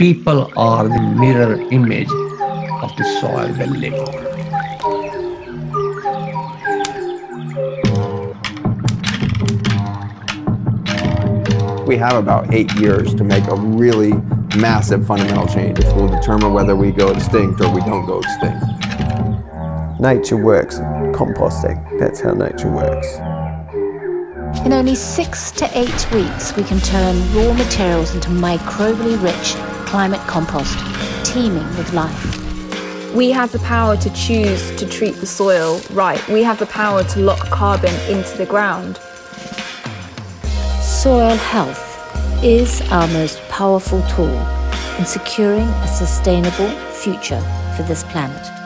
people are the mirror image of the soil they live on. We have about eight years to make a really massive fundamental change, which will determine whether we go extinct or we don't go extinct. Nature works. Composting, that's how nature works. In only six to eight weeks, we can turn raw materials into microbially rich climate compost, teeming with life. We have the power to choose to treat the soil right. We have the power to lock carbon into the ground. Soil health is our most powerful tool in securing a sustainable future for this planet.